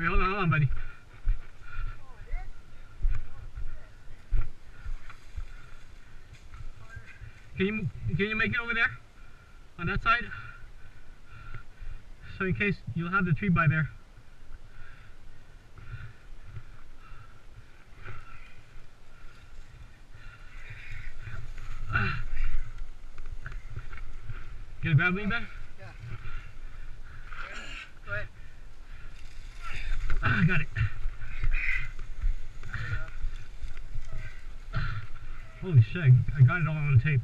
Wait, hold on, hold on, buddy. Can you can you make it over there on that side? So in case you'll have the tree by there. Get a grab me back? Yeah. Go ahead. Ah, I got it. Holy shit, I got it all on tape.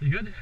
You good?